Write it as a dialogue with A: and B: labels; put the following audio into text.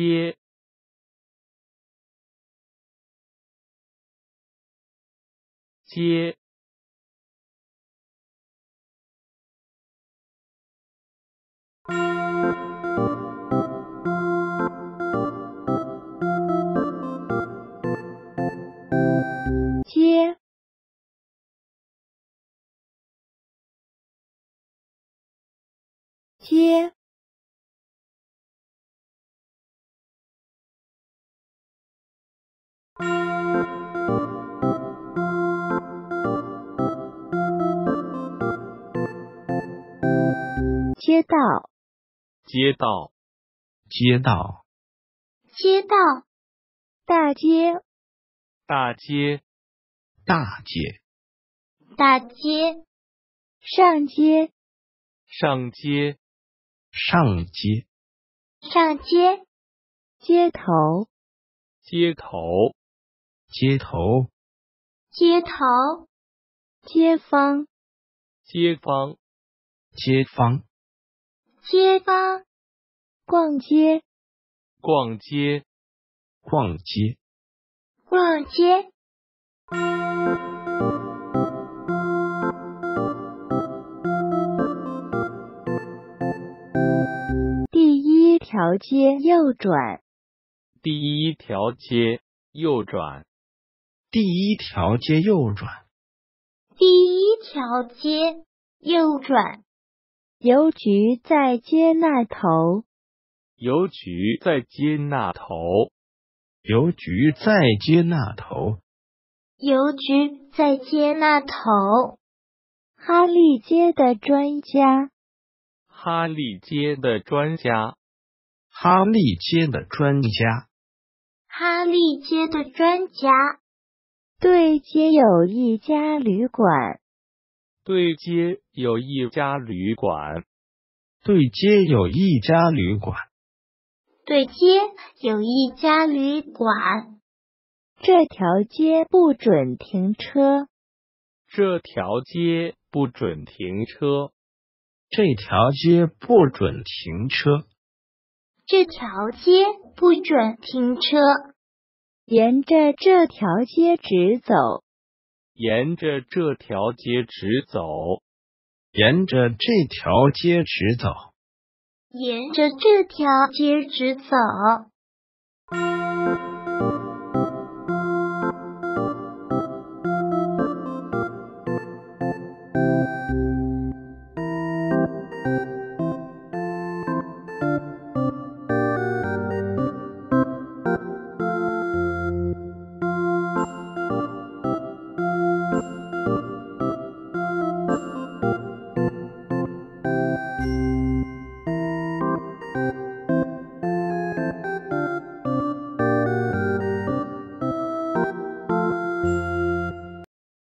A: 接，接，
B: 接，接。街道，
A: 街道，
C: 街道，
B: 街道，大街，
A: 大街，
C: 大街，
B: 大街，上街，
A: 上街，
C: 上街，
B: 上街，街头，
A: 街头，
C: 街头，
B: 街头，街坊，
A: 街坊，
C: 街坊，
B: 街坊，逛街，
A: 逛街，
C: 逛街，
B: 逛街，第一条街右转，
A: 第一条街右转，
C: 第一条街右转，
B: 第一条街右转，邮局在街那头，
A: 邮局在街那头，
C: 邮局在街那头，
B: 邮局在街那头，哈利街的专家，
A: 哈利街的专家，
C: 哈利街的专家，
B: 哈利街的专家，对街有一家旅馆，
A: 对街有一家旅馆，
C: 对街有一家旅馆，
B: 对街有一家旅馆。这条街不准停车，
A: 这条街不准停车，
C: 这条街不准停车，
B: 这条街不准停车。沿着这条街直走，
A: 沿着这条街直走，
C: 沿着这条街直走。
B: 沿着这条街直走。